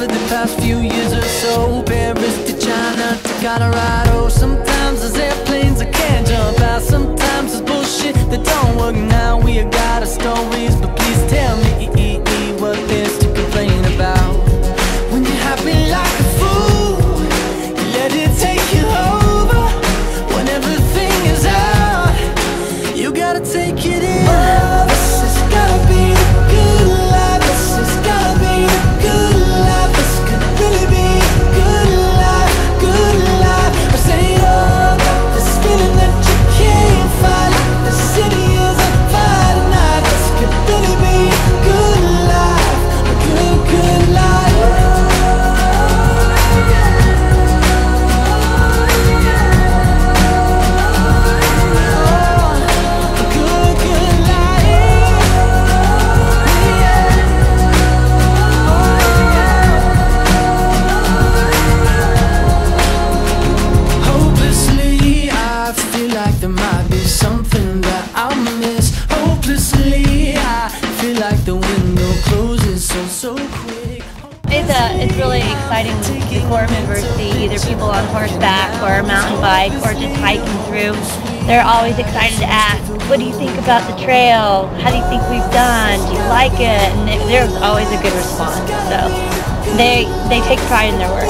for the past few years or so. Paris to China to Colorado. it's really exciting to members see either people on horseback or mountain bike or just hiking through. They're always excited to ask, what do you think about the trail? How do you think we've done? Do you like it? And there's always a good response. So they, they take pride in their work.